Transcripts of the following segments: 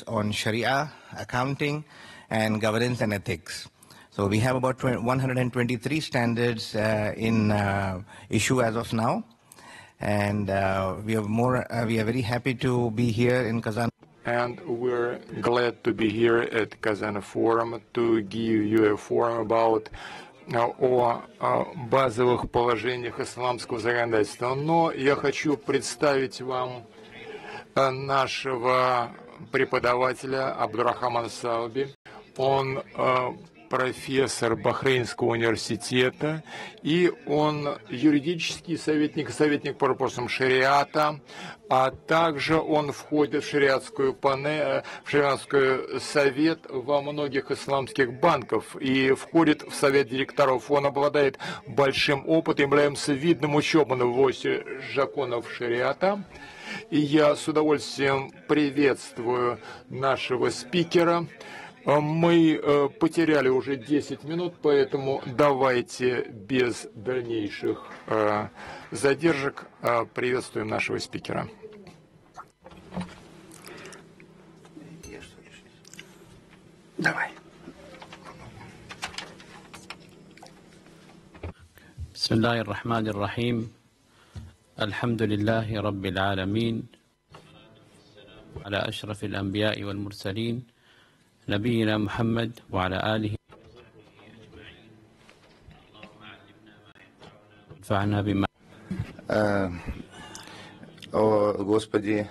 standards on Sharia, accounting, and governance and ethics. So we have about 123 standards uh, in uh, issue as of now, and uh, we are more. we are very happy to be here in Kazan. And we're glad to be here at Kazan Forum to give you a forum about о, о базовых положениях исламского законодательства. Но я хочу представить вам нашего преподавателя Абдурахамана Сауби. Он профессор Бахрейнского университета, и он юридический советник, советник по вопросам шариата, а также он входит в шариатскую пане, в шариатский совет во многих исламских банков и входит в совет директоров. Он обладает большим опытом, является видным ученым в оси законов шариата. И я с удовольствием приветствую нашего спикера, мы потеряли уже 10 минут, поэтому давайте без дальнейших задержек приветствуем нашего спикера. Давай. بسم الله الرحمن الرحيم الحمد لله رب العالمين على أشرف الأنبياء والمرسلين نبينا محمد وعلى آله انفعنا بما О, Господи,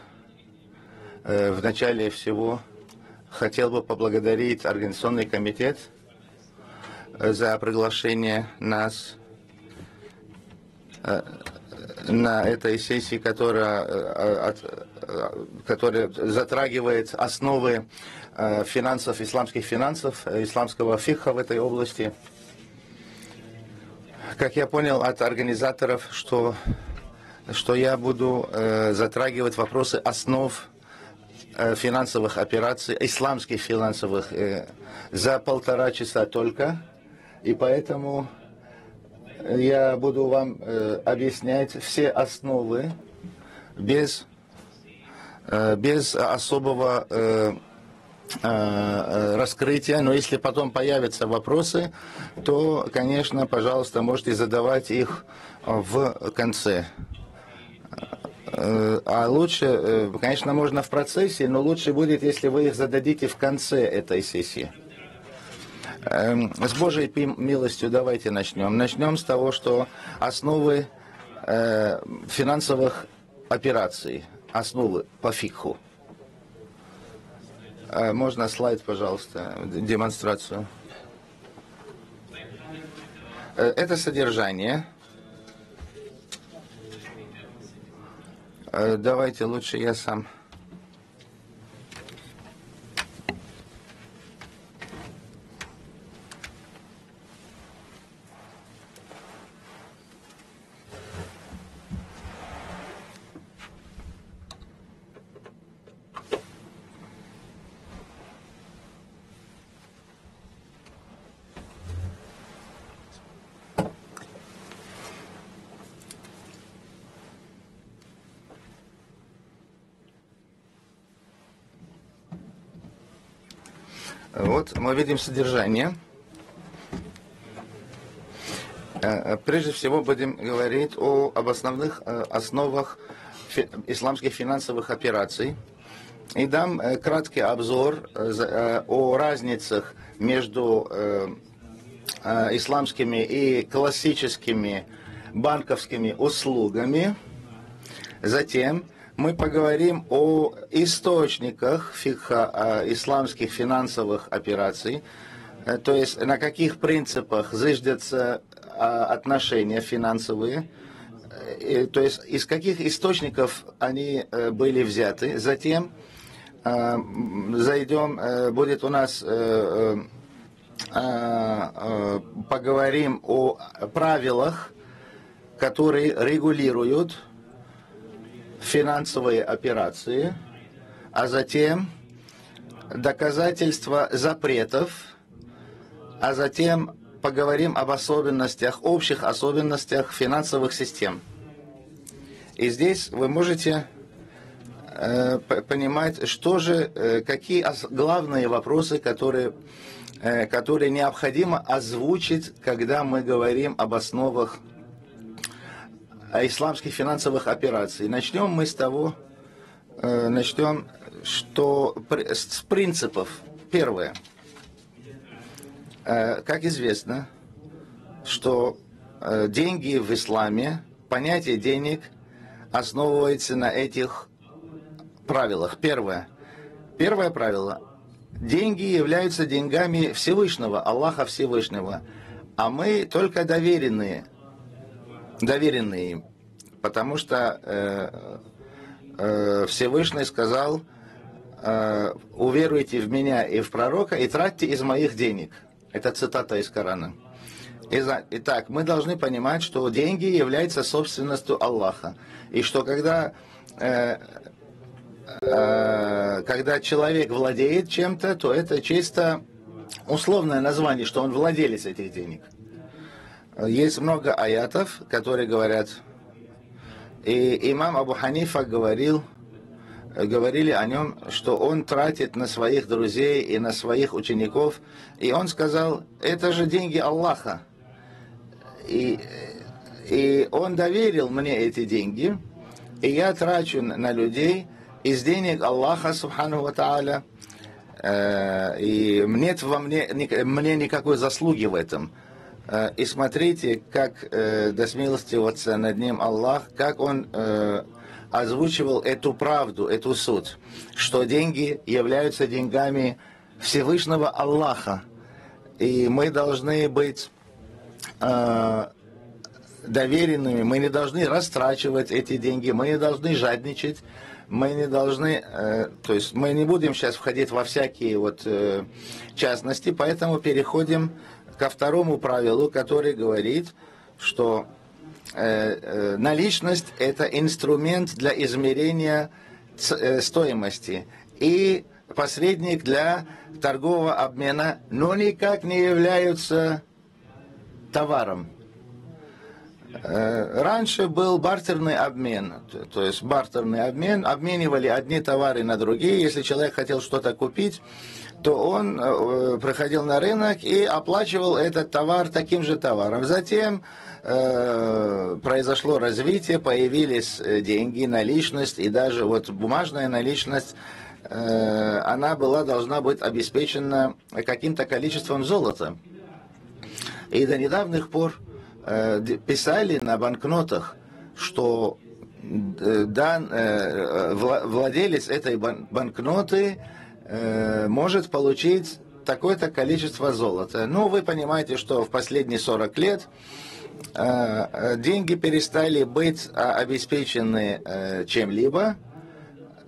в начале всего хотел бы поблагодарить Организационный комитет за приглашение нас на этой сессии, которая, которая затрагивает основы финансов, исламских финансов, исламского фиха в этой области. Как я понял от организаторов, что, что я буду э, затрагивать вопросы основ э, финансовых операций, исламских финансовых, э, за полтора часа только. И поэтому я буду вам э, объяснять все основы без, э, без особого э, раскрытия, но если потом появятся вопросы, то, конечно, пожалуйста, можете задавать их в конце. А лучше, конечно, можно в процессе, но лучше будет, если вы их зададите в конце этой сессии. С Божьей милостью давайте начнем. Начнем с того, что основы финансовых операций, основы по фикху. Можно слайд, пожалуйста, демонстрацию. Это содержание. Давайте лучше я сам. Вот мы видим содержание. Прежде всего будем говорить о, об основных основах исламских финансовых операций. И дам краткий обзор о разницах между исламскими и классическими банковскими услугами. Затем мы поговорим о источниках фикха исламских финансовых операций, то есть на каких принципах зыждятся отношения финансовые, то есть из каких источников они были взяты. Затем зайдем, будет у нас поговорим о правилах, которые регулируют финансовые операции, а затем доказательства запретов, а затем поговорим об особенностях, общих особенностях финансовых систем. И здесь вы можете э, понимать, что же, э, какие главные вопросы, которые, э, которые необходимо озвучить, когда мы говорим об основах исламских финансовых операций. Начнем мы с того, э, начнем, что с принципов. Первое. Э, Как известно, что э, деньги в исламе, понятие денег основывается на этих правилах. Первое. Первое правило. Деньги являются деньгами Всевышнего, Аллаха Всевышнего, а мы только доверенные, доверенные им. Потому что э, э, Всевышний сказал, э, уверуйте в меня и в пророка и тратьте из моих денег. Это цитата из Корана. Итак, мы должны понимать, что деньги являются собственностью Аллаха. И что когда, э, э, когда человек владеет чем-то, то это чисто условное название, что он владелец этих денег. Есть много аятов, которые говорят, и имам Абу Ханифа говорил, говорили о нем, что он тратит на своих друзей и на своих учеников. И он сказал, это же деньги Аллаха. И, и он доверил мне эти деньги, и я трачу на людей из денег Аллаха, Субхану Ва Тааля, Э, и нет во мне, мне никакой заслуги в этом. Э, И смотрите, как э, досмилостиваться над ним Аллах, как он э, озвучивал эту правду, эту суть, что деньги являются деньгами Всевышнего Аллаха. И мы должны быть э, доверенными, мы не должны растрачивать эти деньги, мы не должны жадничать, мы не должны, э, то есть мы не будем сейчас входить во всякие вот э, частности, поэтому переходим ко второму правилу, который говорит, что э, э, наличность это инструмент для измерения э, стоимости и посредник для торгового обмена, но никак не являются товаром. Раньше был бартерный обмен, то есть бартерный обмен, обменивали одни товары на другие. Если человек хотел что-то купить, то он э, проходил на рынок и оплачивал этот товар таким же товаром. Затем э, произошло развитие, появились э, деньги, наличность и даже вот бумажная наличность, э, она была должна быть обеспечена каким-то количеством золота. И до недавних пор э, писали на банкнотах, что э, дан, э, вла- владелец этой бан- банкноты э, может получить такое-то количество золота. Ну, вы понимаете, что в последние 40 лет э, э, деньги перестали быть а, обеспечены э, чем-либо.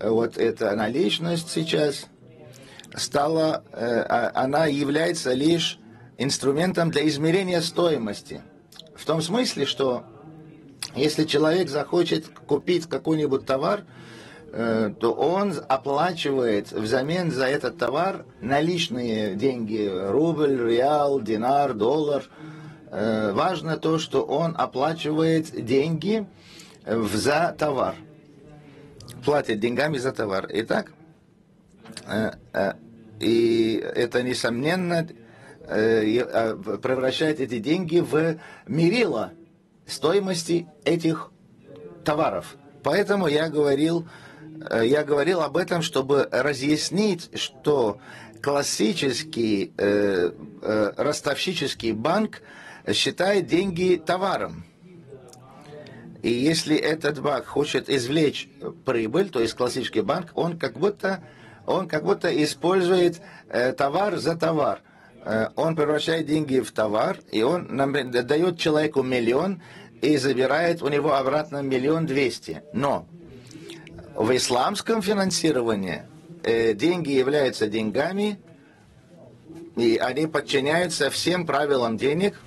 Вот эта наличность сейчас стала, э, а- она является лишь инструментом для измерения стоимости. В том смысле, что если человек захочет купить какой-нибудь товар, то он оплачивает взамен за этот товар наличные деньги, рубль, реал, динар, доллар. Э, Важно то, что он оплачивает деньги э, за товар. Платит деньгами за товар. Итак, Э, э, и это, несомненно, э, э, превращает эти деньги в мерило стоимости этих товаров. Поэтому я говорил, э, я говорил об этом, чтобы разъяснить, что классический э, э, ростовщический банк считает деньги товаром. И если этот банк хочет извлечь прибыль, то есть классический банк, он как будто, он как будто использует э, товар за товар. Э, он превращает деньги в товар, и он нам дает человеку миллион и забирает у него обратно миллион двести. Но в исламском финансировании э, деньги являются деньгами, и они подчиняются всем правилам денег –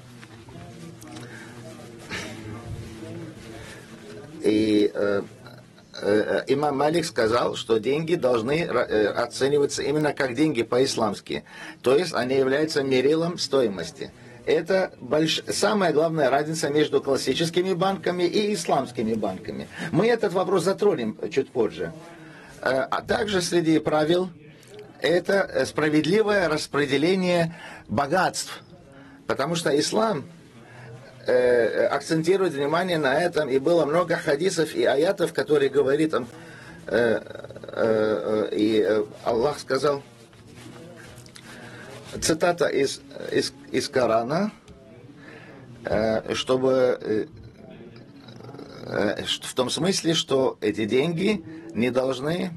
И э, э, имам Малик сказал, что деньги должны э, оцениваться именно как деньги по-исламски. То есть они являются мерилом стоимости. Это больш... самая главная разница между классическими банками и исламскими банками. Мы этот вопрос затронем чуть позже. А также среди правил это справедливое распределение богатств. Потому что ислам э, акцентирует внимание на этом, и было много хадисов и аятов, которые говорит там, э, э, и Аллах сказал, цитата из, из, из Корана, чтобы в том смысле, что эти деньги не должны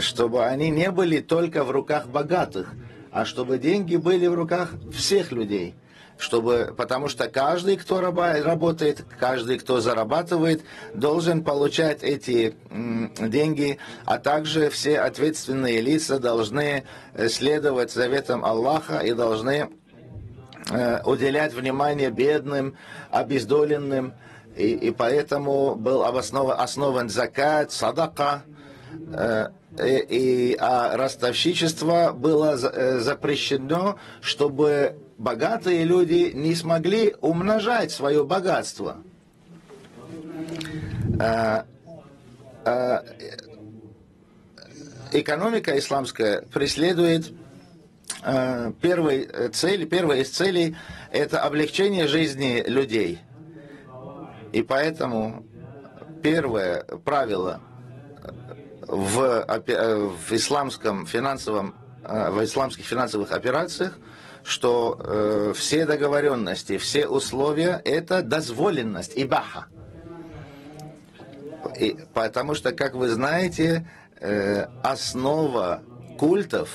чтобы они не были только в руках богатых, а чтобы деньги были в руках всех людей. Чтобы, потому что каждый, кто работает, каждый, кто зарабатывает, должен получать эти деньги, а также все ответственные лица должны э, следовать заветам Аллаха и должны э, уделять внимание бедным, обездоленным, и, и поэтому был основан, основан закат, садака, э, и, а ростовщичество было э, запрещено, чтобы богатые люди не смогли умножать свое богатство. А, экономика исламская преследует первой цели, первая из целей – это облегчение жизни людей. И поэтому первое правило – в, в исламском финансовом, э, в исламских финансовых операциях, что э, все договоренности, все условия – это дозволенность, ибаха. И, потому что, как вы знаете, э, основа культов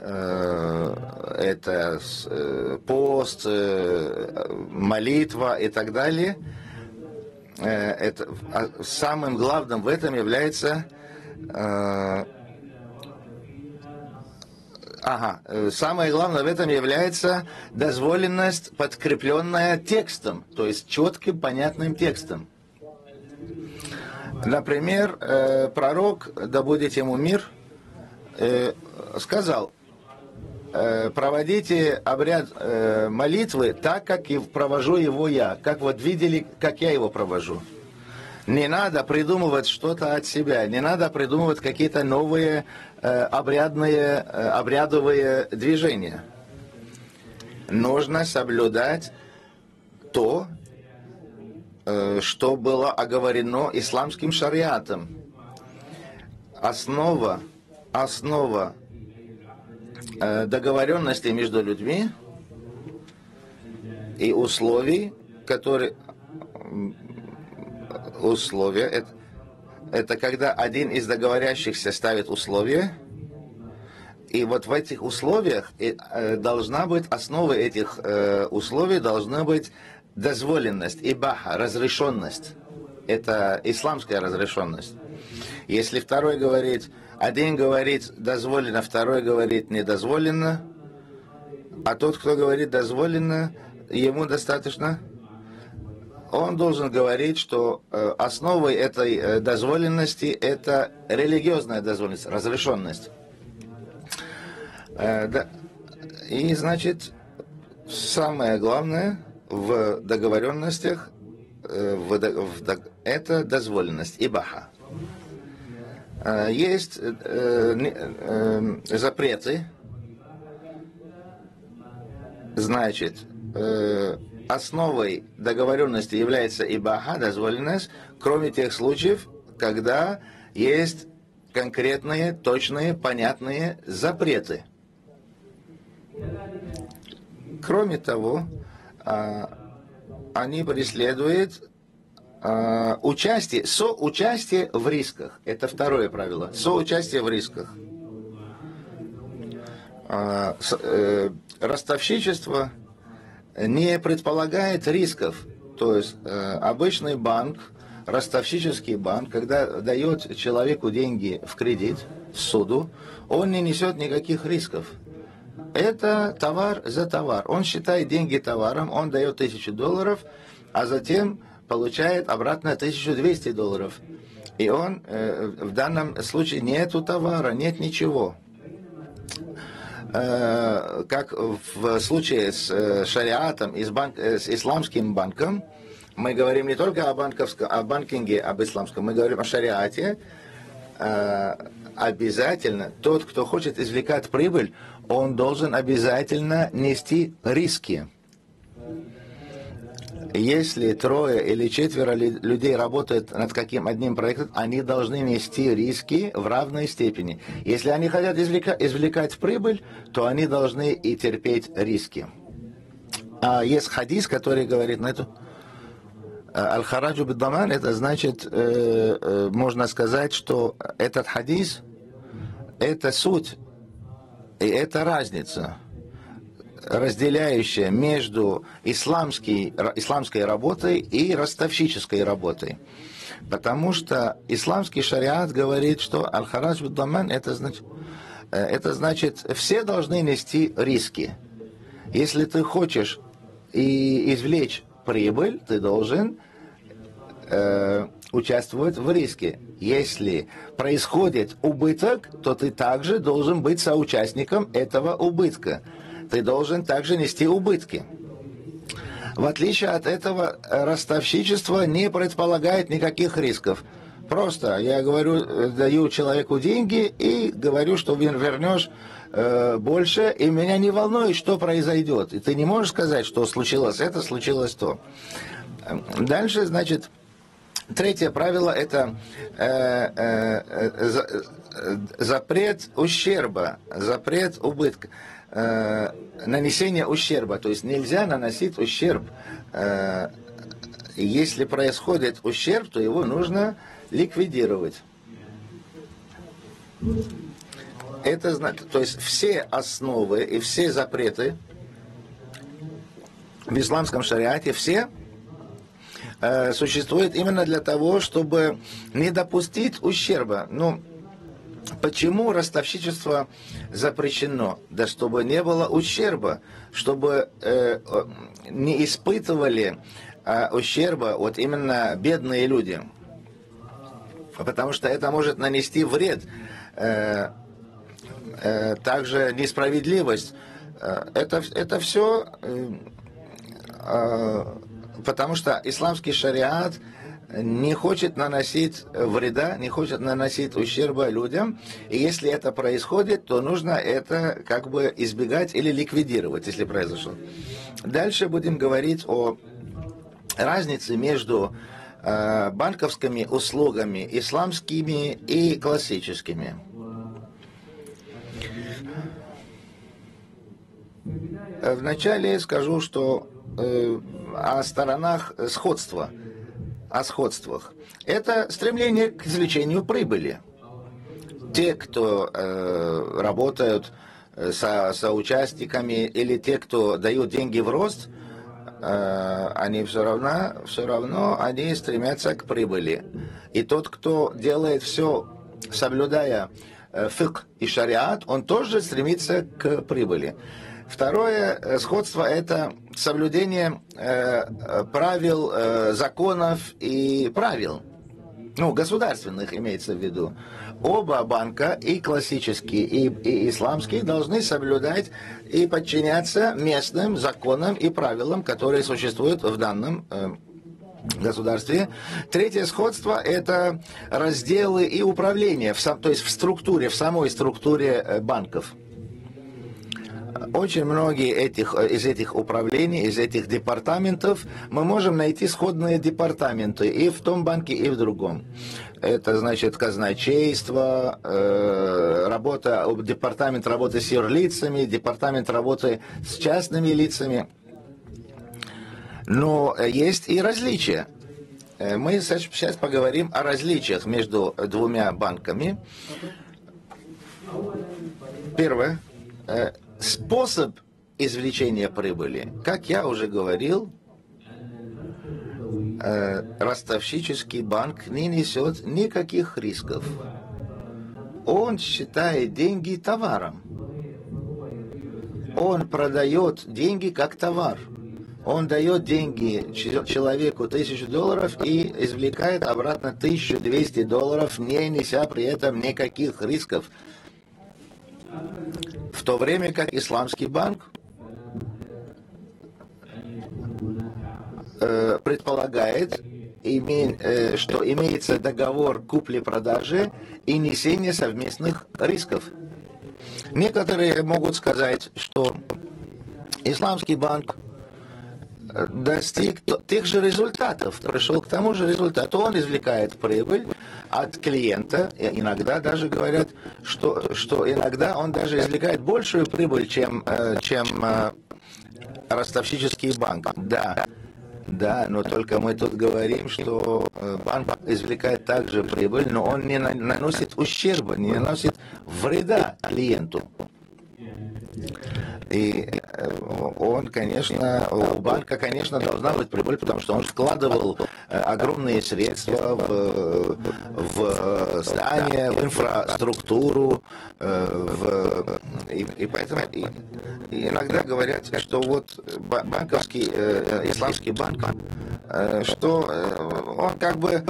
э, это э, пост, э, молитва и так далее. Э, это, а самым главным в этом является Э, ага, э, самое главное в этом является дозволенность, подкрепленная текстом, то есть четким, понятным текстом. Например, э, пророк, да будет ему мир, сказал, проводите обряд молитвы так, как и провожу его я, как вот видели, как я его провожу. Не надо придумывать что-то от себя, не надо придумывать какие-то новые э, обрядные, э, обрядовые движения. Нужно соблюдать то, э, что было оговорено исламским шариатом. Основа, основа э, договоренности между людьми и условий, которые условия. Это, это когда один из договорящихся ставит условия, и вот в этих условиях э, должна быть, основой этих э, условий должна быть дозволенность, ибаха, разрешенность. Это исламская разрешенность. Если второй говорит, один говорит дозволено, второй говорит недозволено, а тот, кто говорит дозволено, ему достаточно он должен говорить, что э, основой этой э, дозволенности это религиозная дозволенность, разрешенность. Э, и, значит, самое главное в договоренностях это дозволенность, ибаха. Есть запреты, значит, основой договоренности является ибаха, дозволенность, кроме тех случаев, когда есть конкретные, точные, понятные запреты. Кроме того, а, они преследуют а, участие, соучастие в рисках. Это второе правило. Соучастие в рисках. А, э, ростовщичество – не предполагает рисков. То есть э, обычный банк, ростовщический банк, когда дает человеку деньги в кредит, в суду, он не несет никаких рисков. Это товар за товар. Он считает деньги товаром, он дает тысячу долларов, а затем получает обратно 1200 долларов. И он э, в данном случае нету товара, нет ничего. Э, как в случае с э, шариатом и с, банк, э, с исламским банком, мы говорим не только о, банковском, о банкинге, об исламском, мы говорим о шариате, обязательно тот, кто хочет извлекать прибыль, он должен обязательно нести риски. Если трое или четверо людей работают над каким одним проектом, они должны нести риски в равной степени. Если они хотят извлекать, извлекать прибыль, то они должны и терпеть риски. А есть хадис, который говорит на эту Аль-Хараджу Биддаман, это значит, э, э, можно сказать, что этот хадис, это суть, и это разница, разделяющая между исламской, исламской работой и ростовщической работой. Потому что исламский шариат говорит, что Аль-Харадж Биддаман, это значит, э, это значит, все должны нести риски. Если ты хочешь и извлечь прибыль, ты должен э, участвовать в риске. Если происходит убыток, то ты также должен быть соучастником этого убытка. Ты должен также нести убытки. В отличие от этого, ростовщичество не предполагает никаких рисков. Просто я говорю, даю человеку деньги и говорю, что вернешь э, больше, и меня не волнует, что произойдет. И ты не можешь сказать, что случилось это, случилось то. Дальше, значит, Третье правило – это э, э, э, запрет ущерба, запрет убытка, э, нанесение ущерба. То есть нельзя наносить ущерб. Э, если происходит ущерб, то его нужно ликвидировать. Это значит, то есть все основы и все запреты в исламском шариате, все Э, существует именно для того, чтобы не допустить ущерба. Ну, почему ростовщичество запрещено? Да чтобы не было ущерба, чтобы э, не испытывали э, ущерба вот именно бедные люди. Потому что это может нанести вред. Э, э, также несправедливость. Э, это, это все э, э, потому что исламский шариат не хочет наносить вреда, не хочет наносить ущерба людям. И если это происходит, то нужно это как бы избегать или ликвидировать, если произошло. Дальше будем говорить о разнице между э, банковскими услугами исламскими и классическими. Вначале скажу, что э, о сторонах сходства, о сходствах. Это стремление к извлечению прибыли. Те, кто э, работают э, со соучастниками или те, кто дают деньги в рост, э, они все равно, все равно они стремятся к прибыли. И тот, кто делает все, соблюдая э, фик и шариат, он тоже стремится к прибыли. Второе э, сходство – это соблюдение э, правил, э, законов и правил. Ну, государственных имеется в виду. Оба банка, и классические, и, и исламские, должны соблюдать и подчиняться местным законам и правилам, которые существуют в данном э, государстве. Третье сходство – это разделы и управление, в, то есть в структуре, в самой структуре э, банков. Очень многие этих, э, из этих управлений, из этих департаментов мы можем найти сходные департаменты и в том банке, и в другом. Это значит казначейство, э, работа, департамент работы с юрлицами, департамент работы с частными лицами. Но есть и различия. Э, мы сейчас поговорим о различиях между двумя банками. Первое способ извлечения прибыли, как я уже говорил, э, ростовщический банк не несет никаких рисков. Он считает деньги товаром. Он продает деньги как товар. Он дает деньги человеку тысячу долларов и извлекает обратно 1200 долларов, не неся при этом никаких рисков в то время как исламский банк э, предполагает, име, э, что имеется договор купли-продажи и несения совместных рисков. Некоторые могут сказать, что исламский банк достиг тех же результатов, пришел к тому же результату. Он извлекает прибыль от клиента, иногда даже говорят, что, что иногда он даже извлекает большую прибыль, чем, э, чем э, ростовщический банк. Да, да, но только мы тут говорим, что э, банк извлекает также прибыль, но он не наносит ущерба, не наносит вреда клиенту. И э, он, конечно, у банка, конечно, должна быть прибыль, потому что он вкладывал э, огромные средства в, в здания, в инфраструктуру, э, в, и, и поэтому и иногда говорят, что вот банковский, исламский банк, что он как бы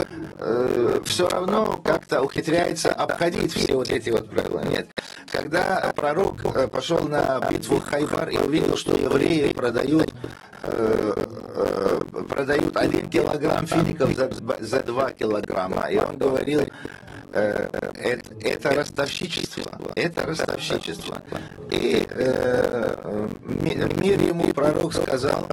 все равно как-то ухитряется обходить все вот эти вот правила. Нет. Когда пророк пошел на битву Хайбар и увидел, что евреи продают, э, э, продают один килограмм фиников за, за два килограмма. И он говорил, э, это, это ростовщичество, это ростовщичество. И э, мир ему пророк сказал,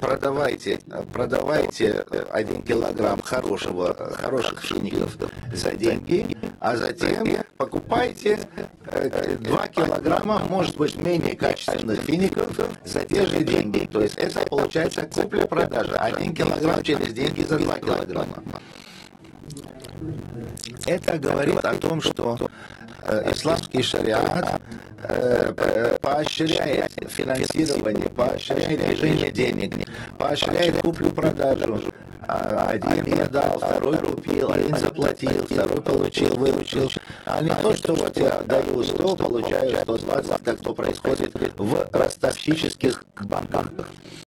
продавайте, продавайте один килограмм хорошего, хороших фиников за деньги, а затем покупайте э, два килограмма, может быть, менее качественных фиников за те же деньги. То есть это получается купля-продажа. Один килограмм через деньги за два килограмма. Это говорит о том, что э, исламский шариат э, поощряет финансирование, поощряет движение денег, поощряет куплю-продажу. А, один продал, второй купил, один заплатил, второй получил, выручил. А не то, что вот я даю 100, получаю 120, как то происходит в ростовщических банках.